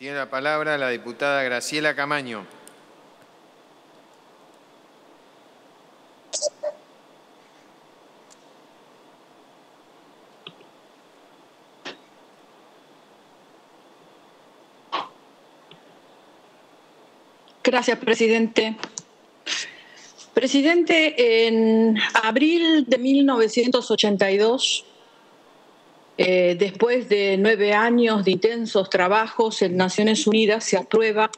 Tiene la palabra la diputada Graciela Camaño. Gracias, presidente. Presidente, en abril de 1982, eh, después de nueve años de intensos trabajos en Naciones Unidas, se aprueba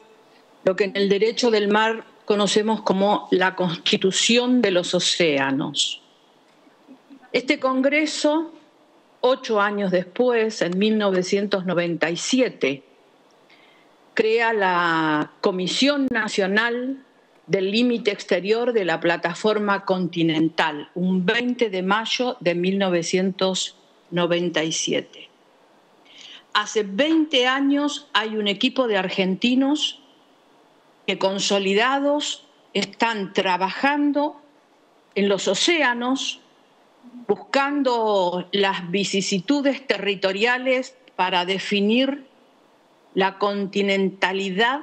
lo que en el derecho del mar conocemos como la Constitución de los Océanos. Este Congreso, ocho años después, en 1997, crea la Comisión Nacional del Límite Exterior de la Plataforma Continental, un 20 de mayo de 1997. Hace 20 años hay un equipo de argentinos que consolidados están trabajando en los océanos, buscando las vicisitudes territoriales para definir la continentalidad,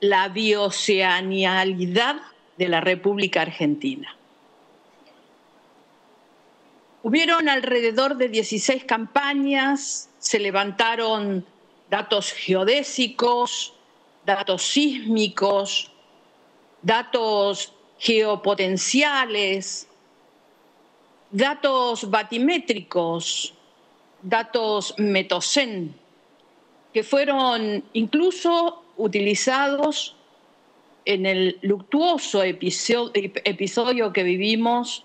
la bioceanialidad de la República Argentina. Hubieron alrededor de 16 campañas, se levantaron datos geodésicos, datos sísmicos, datos geopotenciales, datos batimétricos, datos metocen, que fueron incluso utilizados en el luctuoso episodio, que vivimos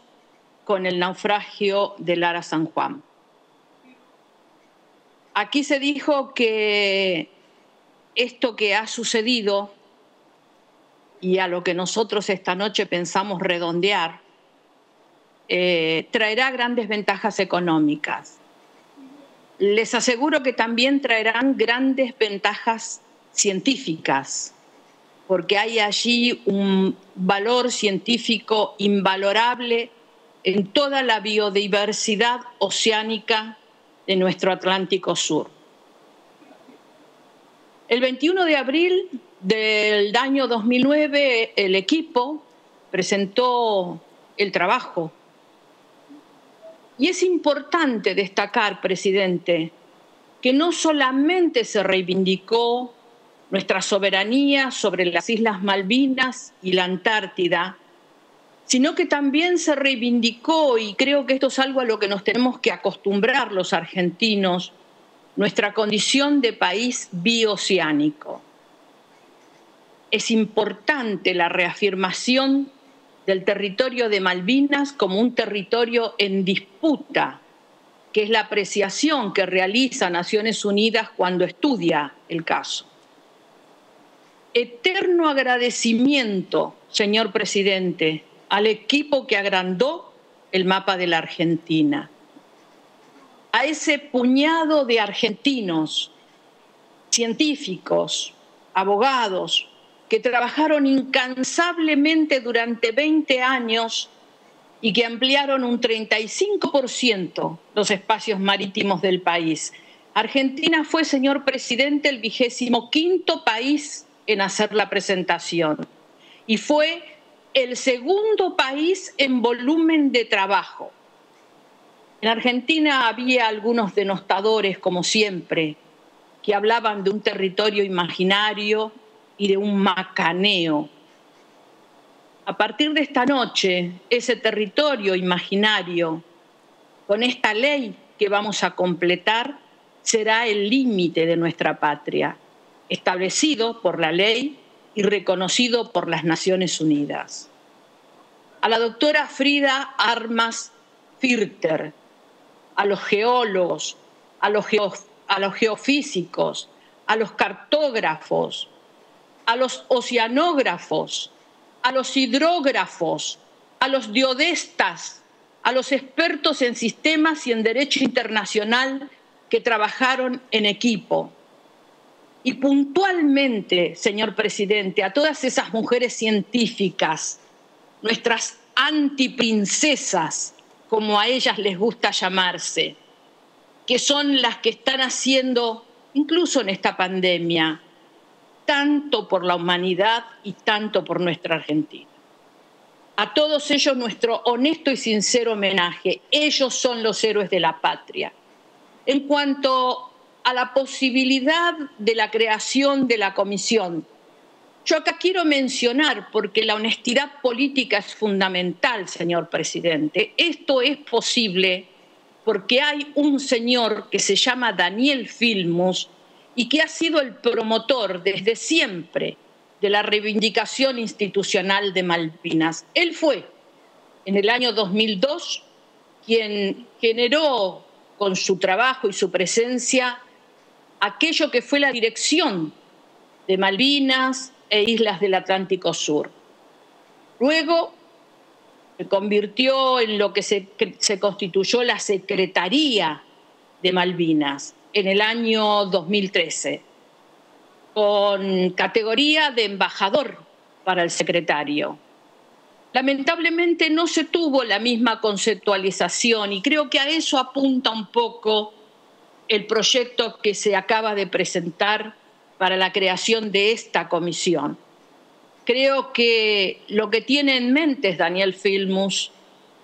con el naufragio de Lara San Juan. Aquí se dijo que esto que ha sucedido y a lo que nosotros esta noche pensamos redondear, eh, traerá grandes ventajas económicas les aseguro que también traerán grandes ventajas científicas, porque hay allí un valor científico invalorable en toda la biodiversidad oceánica de nuestro Atlántico Sur. El 21 de abril del año 2009, el equipo presentó el trabajo y es importante destacar, presidente, que no solamente se reivindicó nuestra soberanía sobre las Islas Malvinas y la Antártida, sino que también se reivindicó, y creo que esto es algo a lo que nos tenemos que acostumbrar los argentinos, nuestra condición de país bioceánico. Es importante la reafirmación del territorio de Malvinas como un territorio en disputa, que es la apreciación que realiza Naciones Unidas cuando estudia el caso. Eterno agradecimiento, señor presidente, al equipo que agrandó el mapa de la Argentina, a ese puñado de argentinos, científicos, abogados, que trabajaron incansablemente durante 20 años y que ampliaron un 35% los espacios marítimos del país. Argentina fue, señor presidente, el vigésimo quinto país en hacer la presentación y fue el segundo país en volumen de trabajo. En Argentina había algunos denostadores, como siempre, que hablaban de un territorio imaginario y de un macaneo. A partir de esta noche, ese territorio imaginario, con esta ley que vamos a completar, será el límite de nuestra patria, establecido por la ley y reconocido por las Naciones Unidas. A la doctora Frida Armas Firter, a los geólogos, a los, a los geofísicos, a los cartógrafos, a los oceanógrafos, a los hidrógrafos, a los diodestas, a los expertos en sistemas y en derecho internacional que trabajaron en equipo. Y puntualmente, señor presidente, a todas esas mujeres científicas, nuestras antiprincesas, como a ellas les gusta llamarse, que son las que están haciendo incluso en esta pandemia, tanto por la humanidad y tanto por nuestra Argentina. A todos ellos nuestro honesto y sincero homenaje. Ellos son los héroes de la patria. En cuanto a la posibilidad de la creación de la comisión, yo acá quiero mencionar, porque la honestidad política es fundamental, señor presidente, esto es posible porque hay un señor que se llama Daniel Filmus y que ha sido el promotor desde siempre de la reivindicación institucional de Malvinas. Él fue, en el año 2002, quien generó con su trabajo y su presencia aquello que fue la dirección de Malvinas e islas del Atlántico Sur. Luego se convirtió en lo que se, se constituyó la Secretaría de Malvinas en el año 2013, con categoría de embajador para el secretario. Lamentablemente no se tuvo la misma conceptualización y creo que a eso apunta un poco el proyecto que se acaba de presentar para la creación de esta comisión. Creo que lo que tiene en mente Daniel Filmus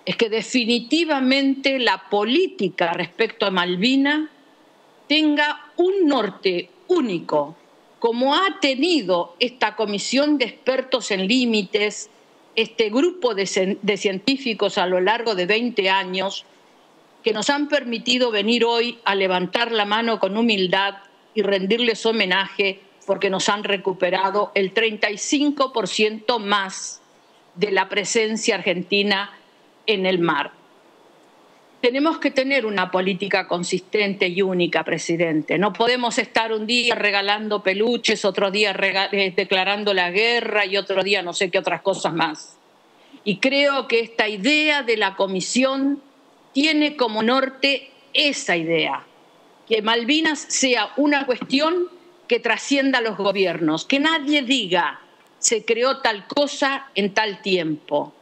es que definitivamente la política respecto a Malvina tenga un norte único, como ha tenido esta comisión de expertos en límites, este grupo de, de, científicos a lo largo de 20 años, que nos han permitido venir hoy a levantar la mano con humildad y rendirles homenaje porque nos han recuperado el 35% más de la presencia argentina en el mar. Tenemos que tener una política consistente y única, presidente. No podemos estar un día regalando peluches, otro día eh, declarando la guerra y otro día no sé qué otras cosas más. Y creo que esta idea de la comisión tiene como norte esa idea, que Malvinas sea una cuestión que trascienda los gobiernos, que nadie diga se creó tal cosa en tal tiempo,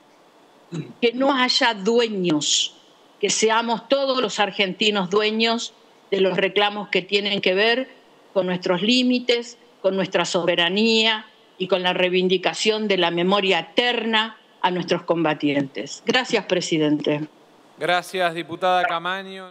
que no haya dueños, que seamos todos los argentinos dueños de los reclamos que tienen que ver con nuestros límites, con nuestra soberanía y con la reivindicación de la memoria eterna a nuestros combatientes. Gracias, presidente. Gracias, diputada Camaño.